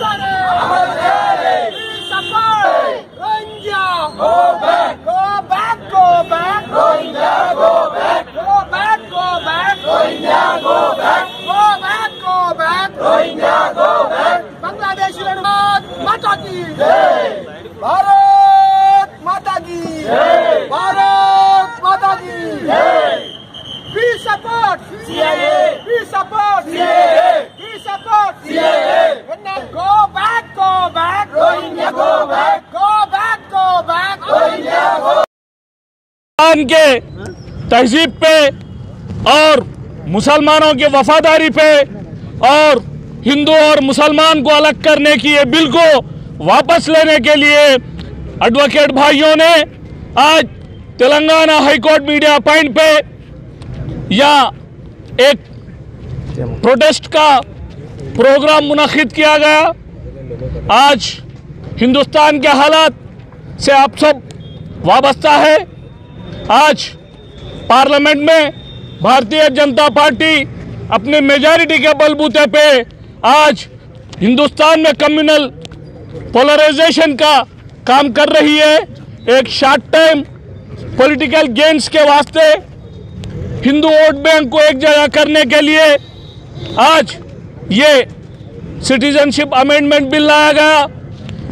Hamadarı! Hamadarı! تہذیب پہ اور مسلمانوں کے وفاداری پہ اور ہندو اور مسلمان کو الگ کرنے کی یہ بل کو واپس لینے کے لیے ایڈوکیٹ بھائیوں نے آج Telangana high court media point پہ یا ایک پروٹیسٹ کا پروگرام منعقد کیا گیا۔ آج ہندوستان کے حالات سے آپ سب وابستہ ہے آج پارلیمنٹ میں بھارتی جنتا پارٹی اپنے میجاریٹی کے بلبوتے پہ آج ہندوستان میں کمیونل پولرائزیشن کا کام کر رہی ہے۔ ایک شارٹ ٹائم پولیٹیکل گینز کے واسطے ہندو ووٹ بینک کو ایک جگہ کرنے کے لیے آج یہ سٹیزن شپ امینڈمنٹ بل لایا گیا۔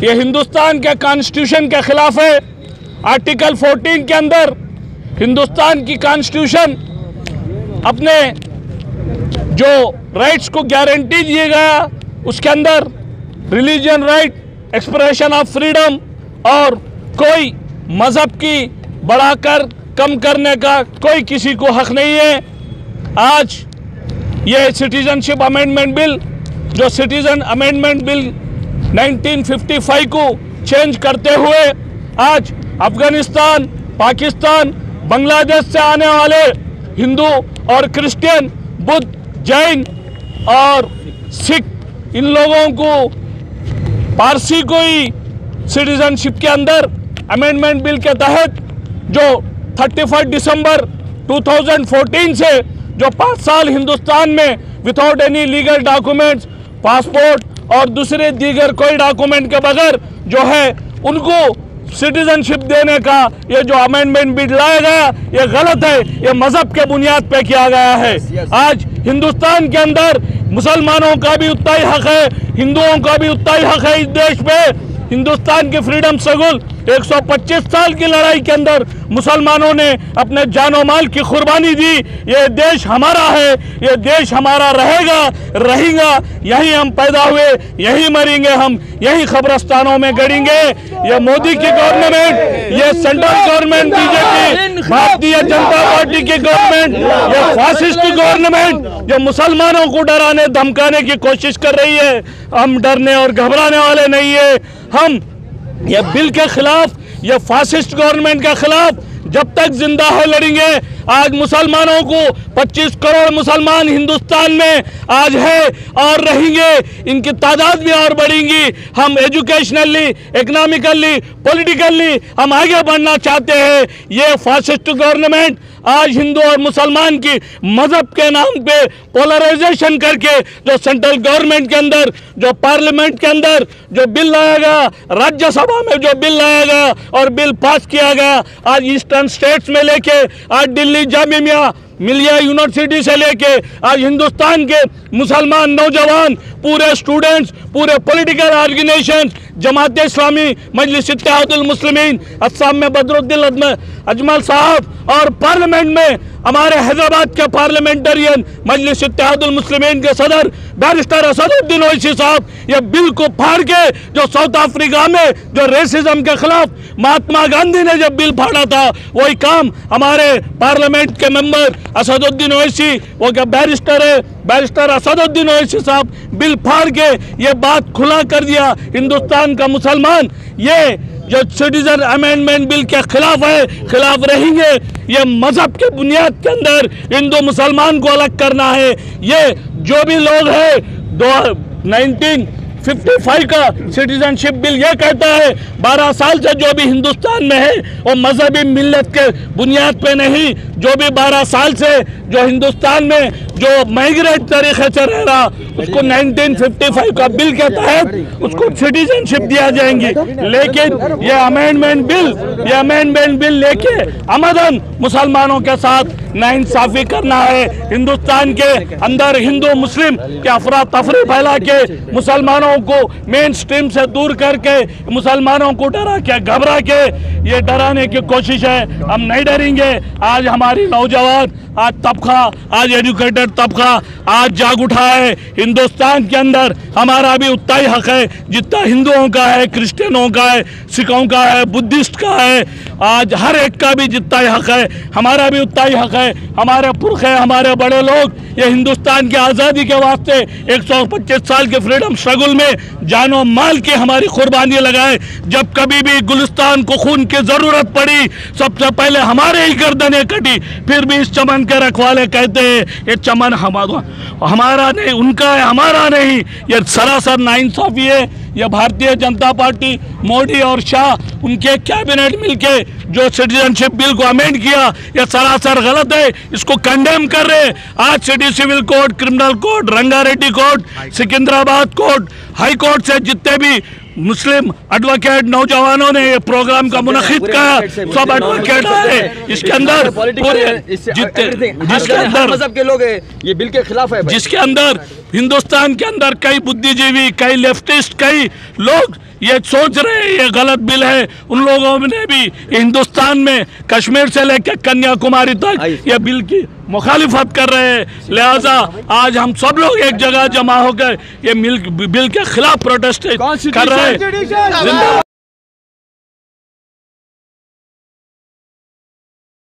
یہ ہندوستان کے کانسٹیٹیوشن کے خلاف ہے۔ آرٹیکل فورٹین کے اندر ہندوستان کی کانسٹیوشن اپنے جو رائٹس کو گارنٹی دیے گیا، اس کے اندر religion right expression of freedom اور کوئی مذہب کی بڑھا کر کم کرنے کا کوئی کسی کو حق نہیں ہے۔ آج یہ سٹیزن شپ امینڈمنٹ بل جو citizen amendment bill nineteen fifty five کو چینج کرتے ہوئے آج افغانستان، پاکستان بنگلہ دیش سے آنے والے ہندو اور کرسٹین بدھ، جین اور سکھ، ان لوگوں کو پارسی کوئی ہی سٹیزن شپ کے اندر امینڈمنٹ بل کے تحت جو 31 دسمبر 2014 سے جو پانچ سال ہندوستان میں without any legal documents passport اور دوسرے دیگر کوئی ڈاکومنٹ کے بغیر جو ہے، ان کو سٹیزن شپ دینے کا یہ جو امینڈمنٹ بل لایا گیا یہ غلط ہے یہ مذہب کے بنیاد پہ کیا گیا ہے۔ آج ہندوستان کے اندر مسلمانوں کا بھی اتنا ہی حق ہے ہندوؤں کا بھی اتنا ہی حق ہے اس دیش پہ ہندوستان کی فریڈم سگل ایک سو پچیس سال کی لڑائی کے اندر مسلمانوں نے اپنے جان و مال کی قربانی دی۔ یہ دیش ہمارا ہے، یہ دیش ہمارا رہے گا، رہیں گا۔ یہی ہم پیدا ہوئے یہی مریں گے ہم یہی خبرستانوں میں گڑیں گے۔ یہ مودی کی گورنمنٹ یہ central government B J P Bharatiya Janata Party کی گورنمنٹ یہ فاسسٹ کی گورنمنٹ جو مسلمانوں کو ڈرانے، دھمکانے کی کوشش کر رہی ہے۔ ہم ڈرنے اور گھبرانے والے نہیں ہیں۔ ہم یہ بل کے خلاف یہ فاسسٹ گورنمنٹ کے خلاف جب تک زندہ ہو لڑیں گے، آج مسلمانوں کو پچیس کروڑ مسلمان ہندوستان میں آج ہے اور رہیں گے۔ ان کی تعداد بھی اور بڑھیں گی۔ ہم ایجوکیشنلی، اکنامیکلی، پولیٹیکلی ہم آگے بڑھنا چاہتے ہیں۔ یہ فاسسٹ گورنمنٹ آج ہندو اور مسلمان کی مذہب کے نام پہ پولرائزیشن کر کے جو سینٹرل گورنمنٹ کے اندر، جو پارلیمنٹ کے اندر جو بل آیا گا، راجیہ سبھا میں جو بل آیا گا اور بل پاس کیا گیا، آج ایسٹرن سٹیٹس میں لے کے، آج دلی جامعہ ملیا یونیورسٹی سے لے کے آج ہندوستان کے مسلمان نوجوان، پورے سٹوڈنٹس پورے پولیٹیکل آرگنیشنز جماعت اسلامی، مجلس اتحاد المسلمین اسام میں بدر الدین اجمل صاحب اور پارلیمنٹ میں ہمارے حیدرآباد کے پارلیمنٹرین مجلس اتحاد المسلمین کے صدر بیرسٹر اسد الدین اویسی صاحب، یہ بل کو پھاڑ کے جو ساؤتھ افریقہ میں جو ریسزم کے خلاف مہاتما گاندھی نے جب بل پھاڑا تھا، وہی کام ہمارے پارلیمنٹ کے ممبر اسد الدین اویسی، وہ کیا بیرسٹر ہے، بیرسٹر اسد الدین اویسی صاحب، بل پھاڑ کے یہ بات کھلا کر دیا ہندوستان کا مسلمان۔ یہ جو سٹیزن امینڈمنٹ بل کے خلاف ہے، خلاف رہیں گے، یہ مذہب کے بنیاد کے اندر ہندو مسلمان کو الگ کرنا ہے۔ یہ جو بھی لوگ ہیں، دو نائنٹین ففٹی فائیو کا سٹیزن شپ بل یہ کہتا ہے، بارہ سال سے جو بھی ہندوستان میں ہے، وہ مذہبی ملت کے بنیاد پہ نہیں۔ جو بھی بارہ سال سے جو ہندوستان میں جو مائگریٹ طریقے سے رہ رہا اس کو نائنٹین ففٹی فائیو کا بل کے تحت اس کو سٹیزن شپ دیا جائیں گی۔ لیکن یہ امینڈمنٹ بل یہ امینڈمنٹ بل لے کے امدن مسلمانوں کے ساتھ نائن صافی کرنا ہے۔ ہندوستان کے اندر ہندو، مسلم کے افراد تفریح پھیلا کے مسلمانوں کو مین سٹریم سے دور کر کے مسلمانوں کو ڈرا کے، گھبرا کے یہ ڈرانے کی کوشش ہے۔ ہم نہیں ڈریں گے۔ آج ہماری نوجوان، آج طبقہ، آج ایڈوکیٹڈ طبقہ، آج جاگ اٹھا ہے ہندوستان کے اندر ہمارا بھی اتنا ہی حق ہے، جتنا ہندوؤں کا ہے، کرسچنوں کا ہے، سکھوں کا ہے، بدھسٹ کا ہے۔ آج ہر ایک کا بھی جتنا ہی حق ہے، ہمارا بھی اتنا ہی حق ہے۔ ہمارے پرخے ہمارے بڑے لوگ۔ یہ ہندوستان کی آزادی کے واسطے ایک سو پچیس سال کے فریڈم سٹرگل میں جان و مال کی ہماری قربانی لگائے۔ جب کبھی بھی گلستان کو خون کے کی ضرورت پڑی۔ سب سے پہلے ہمارے ہی گردنیں کٹی، پھر بھی اس چمن کے رکھوالے کہتے ہیں، یہ چمن ہمارا ہمارا نہیں، ان کا ہے، ہمارا نہیں۔ یہ سراسر نائن ناانصافی ہے، یہ بھارتی جنتا پارٹی موڈی اور شاہ، ان کے کیبنٹ مل کے جو سٹیزن شپ بل کو امینڈ کیا، یہ سراسر غلط ہے۔ اس کو کنڈیم کر رہے آج city civil court criminal court Ranga Reddy court Secunderabad court, high court سے جتنے بھی مسلم ایڈوکیٹ نوجوانوں نے یہ پروگرام کا منعقد کیا سب ایڈوکیٹ تھے اس کے اندر جس کے اندر لوگ یہ بل کے خلاف ہے جس کے اندر ہندوستان کے اندر کئی بدھی جیوی کئی لیفٹسٹ کئی لوگ یہ سوچ رہے ہیں یہ غلط بل ہے۔ ان لوگوں نے بھی ہندوستان میں کشمیر سے لے کے کنیا کماری تک یہ بل کی مخالفت کر رہے ہیں۔ لہٰذا آج ہم سب لوگ ایک جگہ جمع ہو کر یہ بل کے خلاف پروٹیسٹ کر رہے ہیں۔